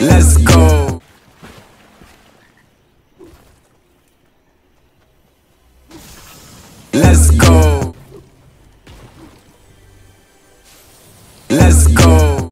Let's go. Let's go.